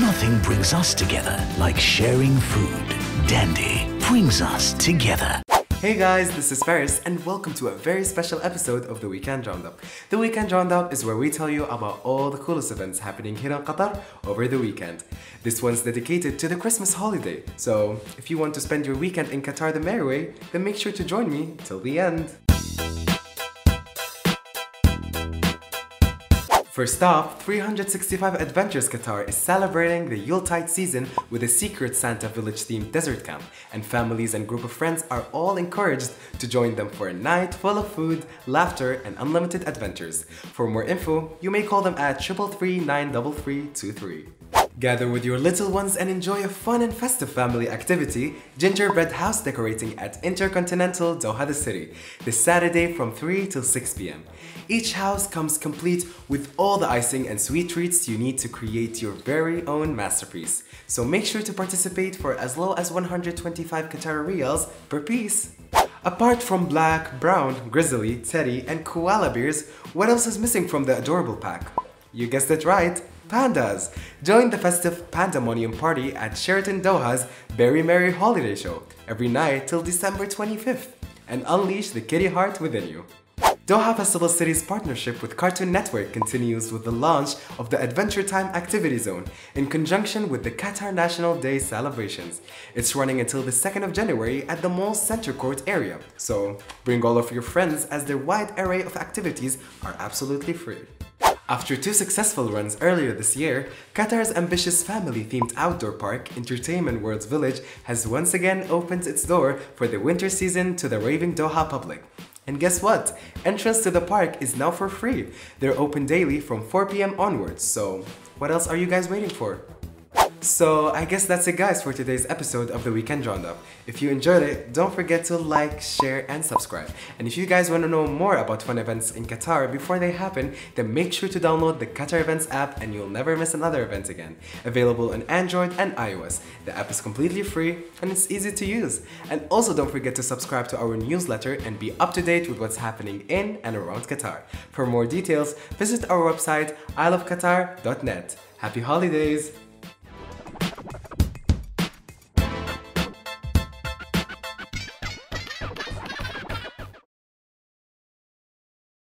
Nothing brings us together like sharing food. Dandy brings us together. Hey guys, this is Faris and welcome to a very special episode of the Weekend Roundup. The Weekend Roundup is where we tell you about all the coolest events happening here in Qatar over the weekend. This one's dedicated to the Christmas holiday, so if you want to spend your weekend in Qatar the merry way, then make sure to join me till the end. First off, 365 Adventures Qatar is celebrating the Yuletide season with a secret Santa Village themed desert camp, and families and group of friends are all encouraged to join them for a night full of food, laughter, and unlimited adventures. For more info, you may call them at 333 Gather with your little ones and enjoy a fun and festive family activity, gingerbread house decorating at Intercontinental Doha the City, this Saturday from 3 till 6 pm. Each house comes complete with all the icing and sweet treats you need to create your very own masterpiece. So make sure to participate for as low as 125 Qatar riyals per piece. Apart from black, brown, grizzly, teddy, and koala bears, what else is missing from the adorable pack? You guessed it right, pandas! Join the festive Pandemonium party at Sheraton Doha's Bear-y Merry Holiday Show every night till December 25th and unleash the kitty heart within you. Doha Festival City's partnership with Cartoon Network continues with the launch of the Adventure Time Activity Zone in conjunction with the Qatar National Day celebrations. It's running until the 2nd of January at the mall's center court area, so bring all of your friends as their wide array of activities are absolutely free. After two successful runs earlier this year, Qatar's ambitious family-themed outdoor park, Entertainment World's Village, has once again opened its door for the winter season to the raving Doha public. And guess what? Entrance to the park is now for free. They're open daily from 4pm onwards, so what else are you guys waiting for? So I guess that's it guys for today's episode of the Weekend Roundup. If you enjoyed it, don't forget to like, share, and subscribe. And if you guys want to know more about fun events in Qatar before they happen, then make sure to download the Qatar Events app and you'll never miss another event again. Available on Android and iOS. The app is completely free and it's easy to use. And also don't forget to subscribe to our newsletter and be up to date with what's happening in and around Qatar. For more details, visit our website iloveqatar.net. Happy holidays!